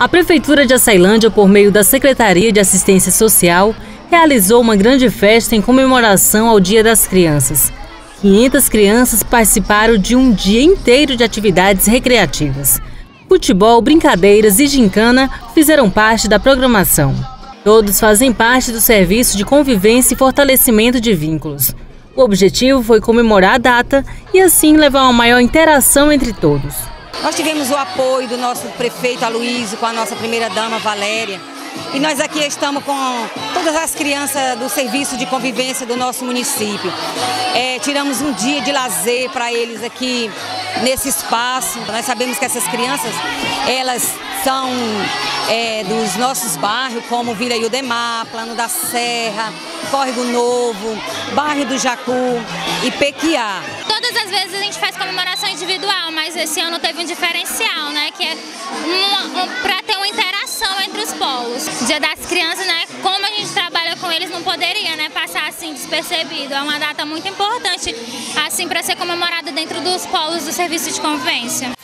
A Prefeitura de Açailândia, por meio da Secretaria de Assistência Social, realizou uma grande festa em comemoração ao Dia das Crianças. 500 crianças participaram de um dia inteiro de atividades recreativas. Futebol, brincadeiras e gincana fizeram parte da programação. Todos fazem parte do serviço de convivência e fortalecimento de vínculos. O objetivo foi comemorar a data e assim levar uma maior interação entre todos. Nós tivemos o apoio do nosso prefeito Aloysio com a nossa primeira-dama Valéria. E nós aqui estamos com todas as crianças do serviço de convivência do nosso município. É, tiramos um dia de lazer para eles aqui nesse espaço. Nós sabemos que essas crianças, elas são é, dos nossos bairros, como Vila Iudemar, Plano da Serra, Córrego Novo, Bairro do Jacu e Pequiá. Todas as vezes a gente faz comemoração individual, mas esse ano teve um diferencial, né? Que é um, para ter uma interação entre os polos. Dia das Crianças, né? Como a gente trabalha com eles, não poderia, né? Passar assim despercebido. É uma data muito importante, assim, para ser comemorada dentro dos polos do serviço de convivência.